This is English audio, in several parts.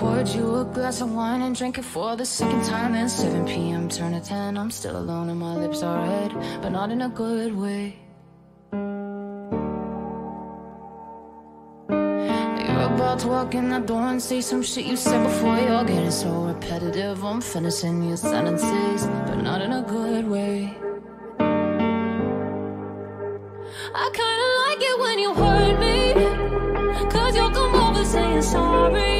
poured you a glass of wine and drank it for the second time. Then 7 p.m. turn to 10. I'm still alone and my lips are red, but not in a good way. You're about to walk in that door and say some shit you said before. You're getting so repetitive. I'm finishing your sentences, but not in a good way. I kinda like it when you hurt me, cause you'll come over saying sorry.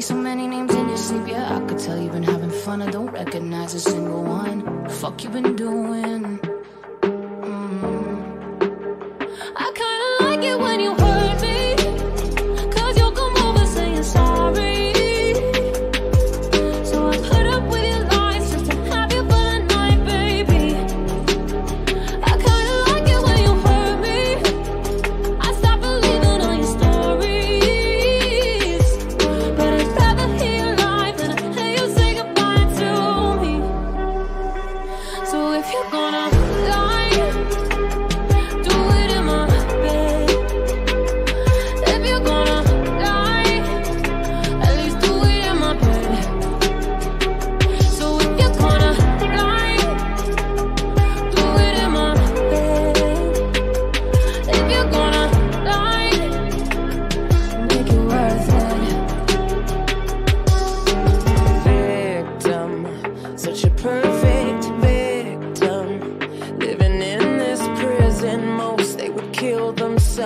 So many names in your sleep. Yeah, I could tell you've been having fun. I don't recognize a single one. Fuck you been doing.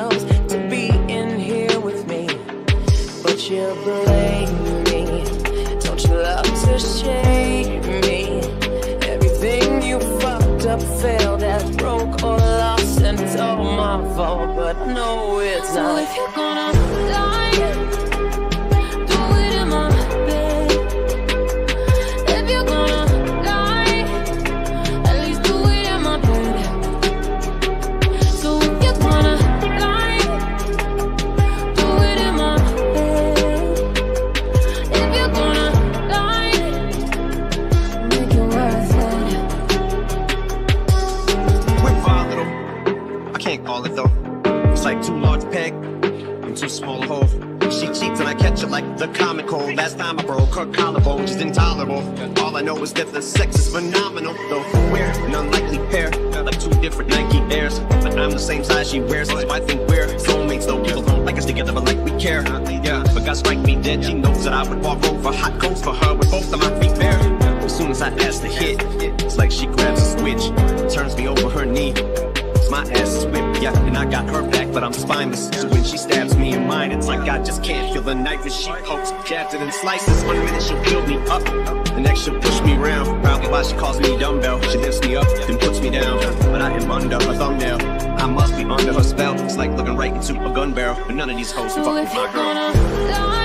Themselves to be in here with me. But you blame me, don't you love to shame me? Everything you fucked up, failed at, broke or lost, and it's all my fault. But no, it's So not. if you're gonna too large peg I'm too small a hole. She cheats and I catch her like the comic cold. Last time I broke her collarbone, she's intolerable. All I know is that the sex is phenomenal. Though we're an unlikely pair, like two different Nike Airs. But I'm the same size she wears, so I think we're soulmates. Though people don't like us together, but like we care. Yeah, but God strike me dead. She knows that I would walk over hot coats for her with both of my feet bare. As soon as I ask to hit, it's like she grabs a switch, turns me over her knee. My ass is whipped, yeah, and I got her back, but I'm spineless. So when she stabs me in mine, it's like I just can't feel the knife as she pokes, jabs it and slices. One minute she'll build me up, the next she'll push me around. Probably why she calls me dumbbell. She lifts me up, then puts me down. But I am under her thumbnail. I must be under her spell. It's like looking right into a gun barrel. But none of these hoes fuck with my girl.